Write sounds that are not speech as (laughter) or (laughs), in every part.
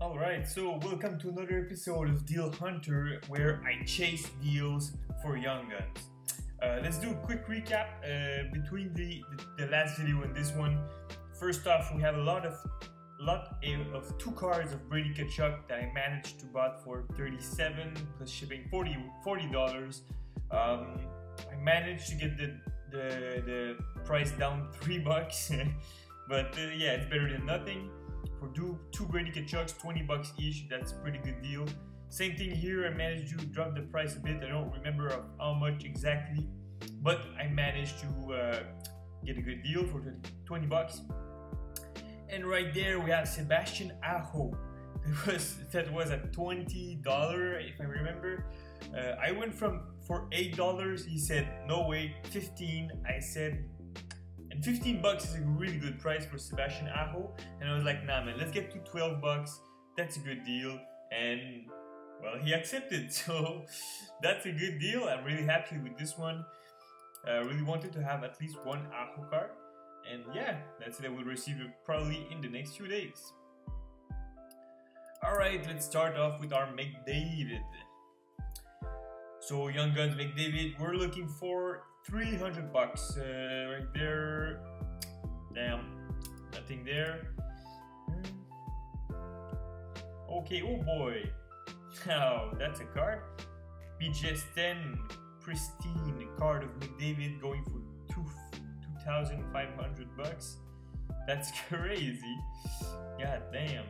Alright, so welcome to another episode of Deal Hunter where I chase deals for young guns. Uh, let's do a quick recap uh, between the, the, the, last video and this one. First off, we have a lot of lot of two cards of Brady Tkachuk that I managed to bought for 37 plus shipping 40 dollars. Um, I managed to get the the, the price down three (laughs) bucks, but uh, yeah, it's better than nothing. For two, two Brady Tkachuks, 20 bucks each, that's a pretty good deal. Same thing here, I managed to drop the price a bit. I don't remember how much exactly, but I managed to uh, get a good deal for 20 bucks. And right there we have Sebastian Aho. (laughs) That was that was at twenty dollar if I remember. Uh, I went from for eight dollars. He said no way, fifteen. I said and 15 bucks is a really good price for Sebastian Aho. And I was like, nah man, let's get to 12 bucks. That's a good deal. And well, he accepted. (laughs) So that's a good deal. I'm really happy with this one. I really wanted to have at least one Aho card. And yeah, that's it. I will receive it probably in the next few days. Alright, let's start off with our McDavid. So Young Guns McDavid, we're looking for 300 bucks uh, right there. Damn, nothing there. Okay, oh boy. (laughs) Now, that's a card. BGS 10 pristine card of McDavid going for two, 2,500 bucks. That's (laughs) crazy. God damn.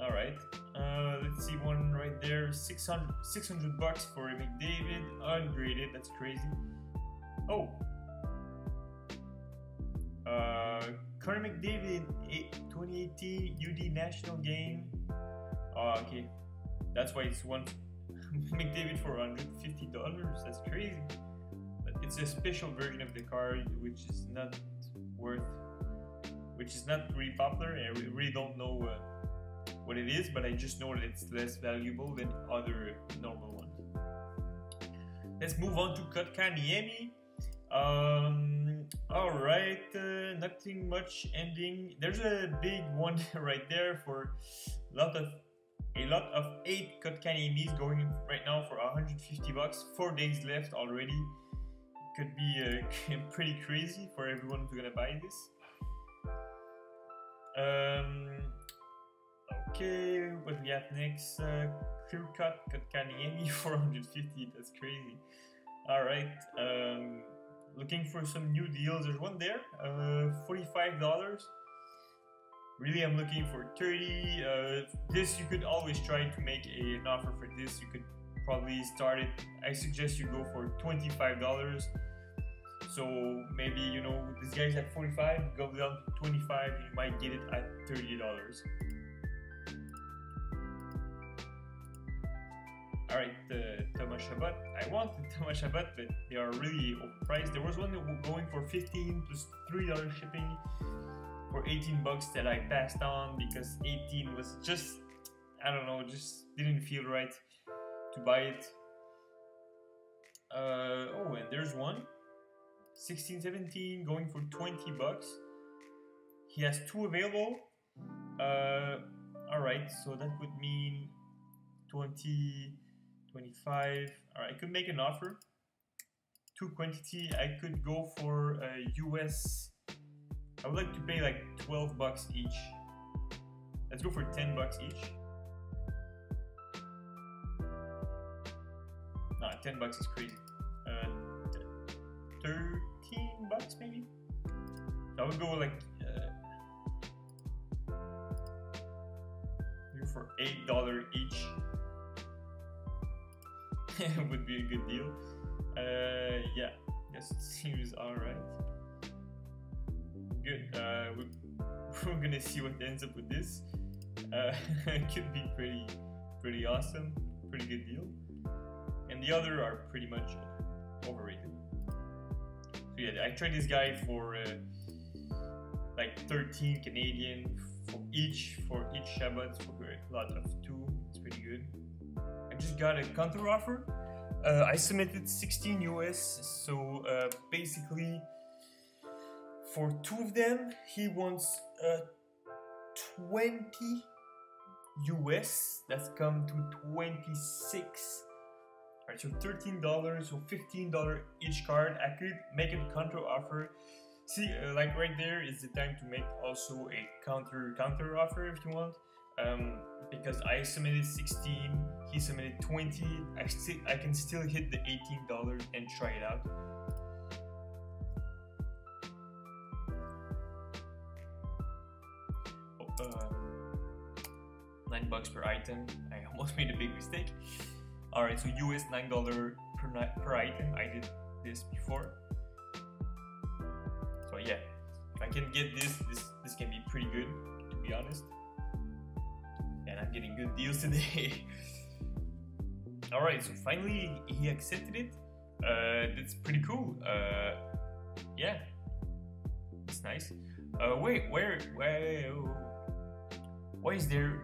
Alright. Uh, let's see one right there. 600, 600 bucks for a McDavid. Ungraded. That's crazy. Oh. Uh, Connor McDavid, 2018 UD national game. Oh, okay. That's why it's one (laughs) McDavid for $150. That's crazy. But it's a special version of the card, which is not worth, which is not really popular, I really don't know uh, what it is, but I just know that it's less valuable than other normal ones. Let's move on to Kotkaniemi. Um, all right, uh, nothing much ending. There's a big one (laughs) right there for a lot of a lot of eight cut Kotkaniemis going right now for 150 bucks. Four days left already. Could be uh, (laughs) pretty crazy for everyone who's gonna buy this. Um, okay, what we have next? Uh, clear cut Kotkaniemi (laughs) 450. That's crazy. All right. Um, looking for some new deals. There's one there, uh, $45. Really, I'm looking for 30. Uh, this you could always try to make a, an offer for this. You could probably start it. I suggest you go for $25. So maybe you know this guy's at 45, go down to 25, you might get it at $30. All right, the Thomas Chabot. I wanted Thomas Chabot, but they are really overpriced. There was one going for 15 plus plus three dollars shipping for 18 bucks that I passed on because 18 was just I don't know, just didn't feel right to buy it. Uh, oh, and there's one 16, 17 going for 20 bucks. He has two available. Uh, all right, so that would mean 20 25. All right, I could make an offer. Two quantity, I could go for a US. I would like to pay like 12 bucks each. Let's go for 10 bucks each. Nah, 10 bucks is crazy. Uh, 13 bucks maybe? I would go like uh, for $8 each. (laughs) would be a good deal. Uh, yeah, guess it seems alright. Good. Uh, (laughs) we're, gonna see what ends up with this. Uh, (laughs) it could be pretty, pretty awesome. Pretty good deal. And the other are pretty much overrated. So yeah, I tried this guy for uh, like 13 Canadian for each for each Chabot for a lot of two. It's pretty good. I just got a counter offer. Uh, I submitted 16 US, so uh, basically for two of them, he wants uh, 20 US. That's come to 26. Alright, so $13, so $15 each card. I could make a counter offer. See, uh, like right there is the time to make also a counter counter offer if you want. Um, because I submitted 16, he submitted 20. I still I can still hit the $18 and try it out. Oh, uh, nine bucks per item. I (laughs) almost made a big mistake. Alright, so US $9 per, per item. I did this before. So yeah, if I can get this, this, this can be pretty good, to be honest. I'm getting good deals today. (laughs) Alright, so finally he accepted it. Uh, that's pretty cool. Uh, yeah, it's nice. Uh, wait, where, where, why is there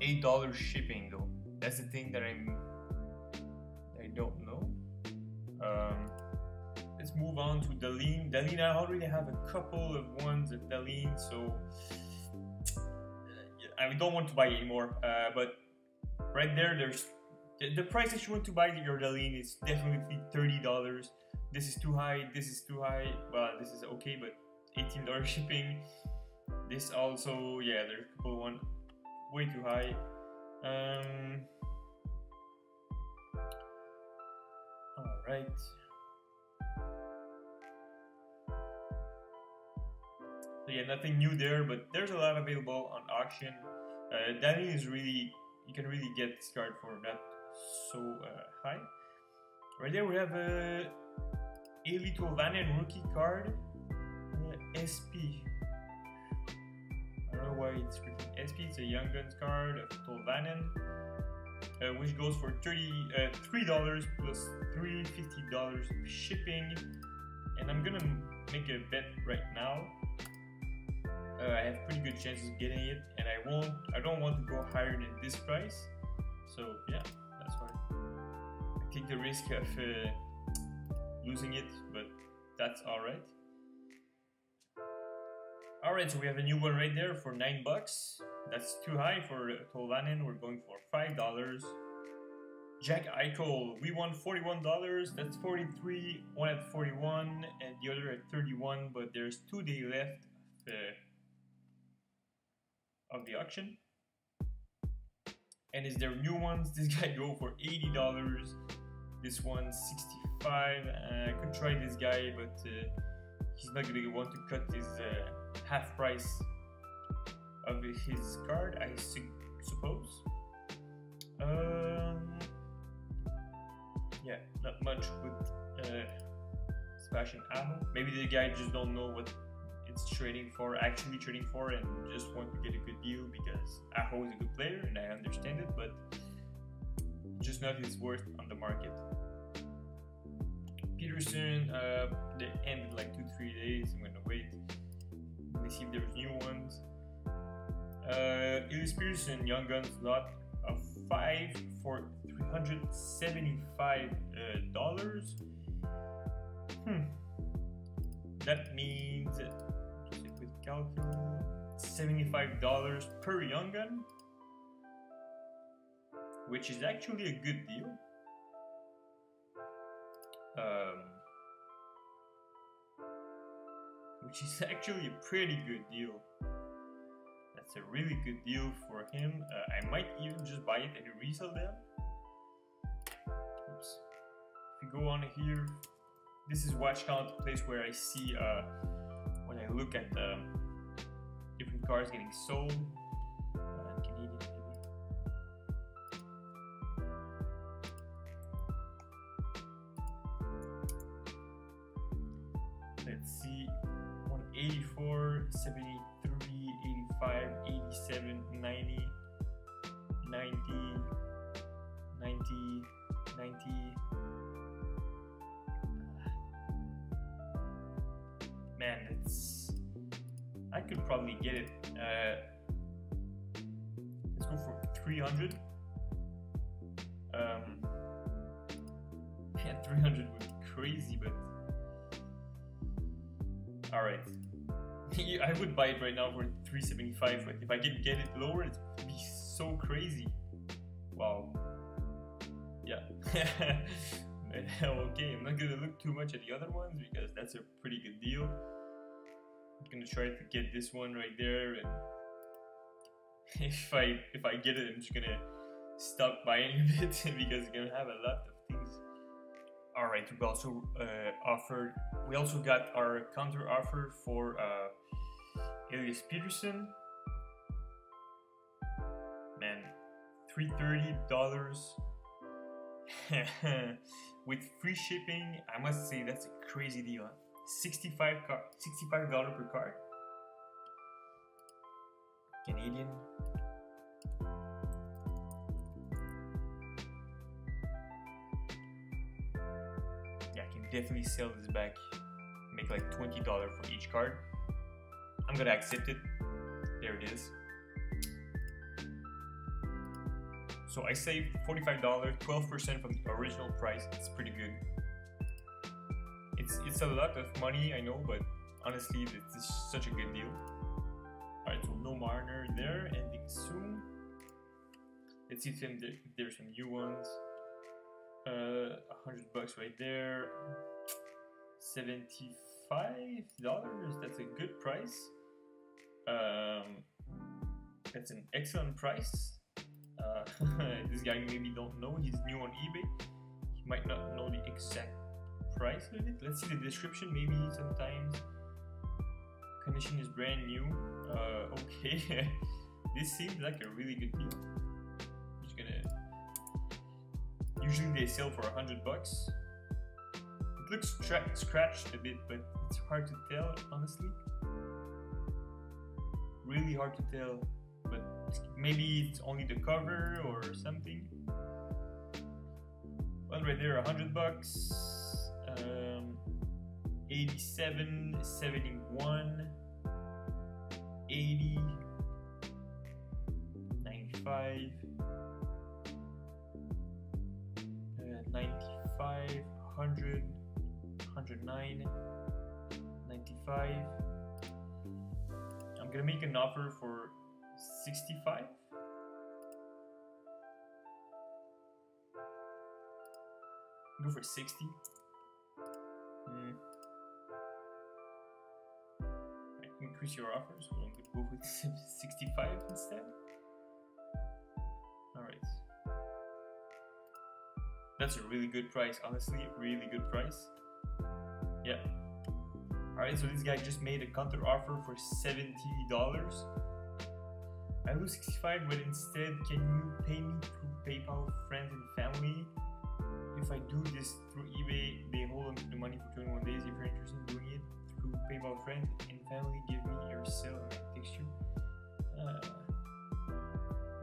eight dollars shipping though? That's the thing that I'm I don't know. Um, let's move on to Dahlin. Dahlin, I already have a couple of ones of Dahlin, so I don't want to buy anymore. Uh, but right there, there's the, the, price that you want to buy your Dahlin is definitely thirty dollars. This is too high. This is too high. Well, this is okay, but eighteen dollars (laughs) shipping. This also, yeah, there's a couple one way too high. Um, right. Yeah, nothing new there, but there's a lot available on auction. Uh, Danny is really, you can really get this card for not so uh, high. Right there we have a Eeli Tolvanen rookie card, uh, SP. I don't know why it's written SP, it's a Young Guns card of Tolvanen uh, which goes for 30 uh, three dollars plus three fifty dollars shipping and I'm gonna make a bet right now uh, I have pretty good chances of getting it and I won't I don't want to go higher than this price so yeah that's why I take the risk of uh, losing it but that's alright Alright, so we have a new one right there for 9 bucks. That's too high for Tolvanen. We're going for $5. Jack Eichel, we won $41. That's 43 One at 41 and the other at 31 but there's two days left the, of the auction. And is there new ones? This guy go for $80. This one 65 uh, I could try this guy, but uh, he's not gonna want to cut his uh, half price of his card, I su suppose. Um, yeah, not much with uh, Sebastian. Maybe the guy just don't know what it's trading for, actually trading for, and just want to get a good deal because Aho is a good player, and I understand it, but just not his worth on the market. Pettersson, uh, they ended like two, three days. I'm gonna wait. Let me see if there's new ones. Uh, Elias Pettersson, Young Guns lot of five for three hundred seventy-five uh, dollars. Hmm. That means calculate. Seventy-five dollars per Young Gun, which is actually a good deal. Um, which is actually a pretty good deal. That's a really good deal for him. Uh, I might even just buy it and resell them. Oops. If you go on here, this is watch count, place where I see uh, when I look at the different cars getting sold. Could probably get it uh, let's go for 300 um yeah 300 would be crazy but all right. (laughs) I would buy it right now for 375, but if I can get it lower, it would be so crazy. Wow. Yeah. (laughs) (laughs) okay, I'm not gonna look too much at the other ones because that's a pretty good deal. I'm gonna try to get this one right there and (laughs) if I if I get it I'm just gonna stop buying (laughs) a bit because it's gonna have a lot of things. Alright, we also uh, offered we also got our counter offer for uh, Elias Pettersson. Man, $330 (laughs) with free shipping. I must say that's a crazy deal. 65 $65 per card. Canadian. Yeah, I can definitely sell this back. Make like $20 for each card. I'm gonna accept it. There it is. So I saved $45, 12% from the original price. It's pretty good. It's it's a lot of money, I know, but honestly, it's such a good deal. Alright, so no Marner there, ending soon. Let's see if there, there's some new ones. Uh, 100 bucks right there. $75, that's a good price. Um, that's an excellent price. Uh, (laughs) this guy maybe don't know, he's new on eBay. He might not know the exact price of it. Let's see the description, maybe sometimes. Condition is brand new. Uh, okay, (laughs) this seems like a really good deal. I'm just gonna. Usually they sell for a hundred bucks. It looks scratched a bit, but it's hard to tell, honestly. Really hard to tell but maybe it's only the cover or something. Well, right there, a 100 bucks. Um, 87, 71, 80, 95, uh, 95, 100, 109, 95. I'm gonna make an offer for 65? Go for 60. Hmm. Increase your offer, so I'm gonna go with (laughs) 65 instead. Alright. That's a really good price, honestly, really good price. Yeah. Alright, so this guy just made a counter offer for $70. I lose 65, but instead, can you pay me through PayPal, friends, and family? If I do this through eBay, hold on to the money for 21 days. If you're interested in doing it through PayPal, friends, and family, give me your cell and I text you. Uh,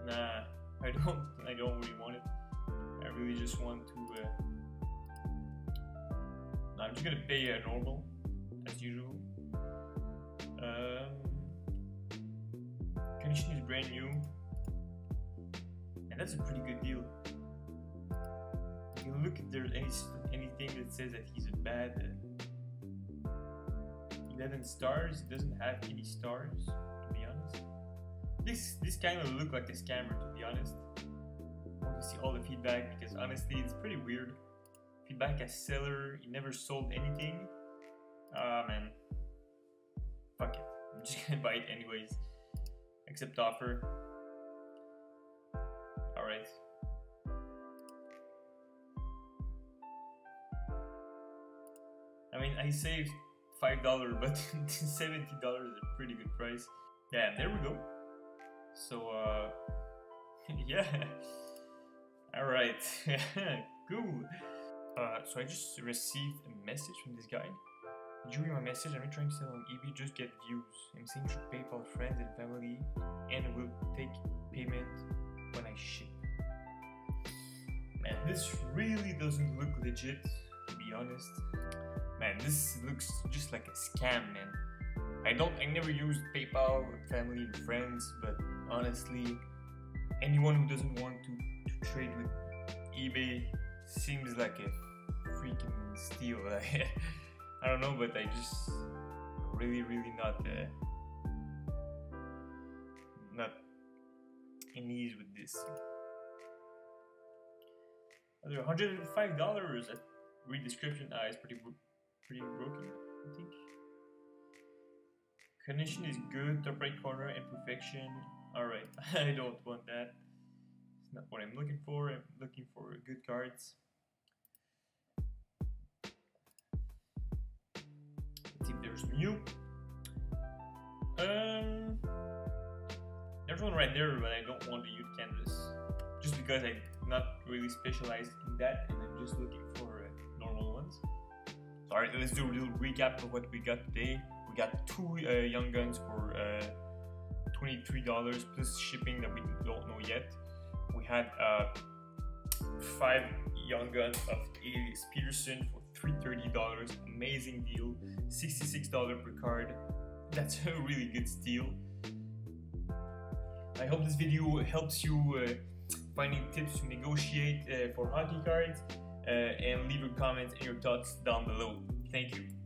nah, I don't. I don't really want it. I really just want to. Uh, I'm just gonna pay a normal, as usual. Um, condition is brand new, and that's a pretty good deal. You look if there's any anything that says that he's a bad. Uh, 11 stars doesn't have any stars to be honest this this kind of look like a scammer to be honest I want to see all the feedback because honestly it's pretty weird feedback as seller he never sold anything ah uh, man fuck it I'm just (laughs) gonna buy it anyways Accept offer. Alright. Mean, I saved $5, but (laughs) $70 is a pretty good price. Yeah, there we go. So, uh, (laughs) yeah. Alright, (laughs) cool. Uh, so I just received a message from this guy. During my message, I'm trying to sell on eBay, just get views. I'm saying through PayPal, friends and family, and will take payment when I ship. Man, this really doesn't look legit, to be honest. Man, this looks just like a scam, man. I don't, I never used PayPal, with family and friends, but honestly, anyone who doesn't want to, to trade with eBay seems like a freaking steal. (laughs) I don't know, but I just really, really not, uh, not, in ease with this. Another $105 at read description. Ah, it's pretty, pretty broken, I think. Condition is good, top right corner, imperfection. Alright, (laughs) I don't want that. It's not what I'm looking for. I'm looking for good cards. See if there's new. Um, there's one right there, but I don't want the youth canvas. Just because I'm not really specialized in that and I'm just looking for. So, alright, let's do a little recap of what we got today. We got two uh, Young Guns for uh, $23 plus shipping that we don't know yet. We had uh, five Young Guns of Elias Pettersson for $330. Amazing deal. $66 per card. That's (laughs) a really good steal. I hope this video helps you uh, finding tips to negotiate uh, for hockey cards Uh, and leave your comments and your thoughts down below. Thank you.